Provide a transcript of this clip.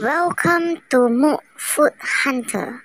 Welcome to Mook Food Hunter.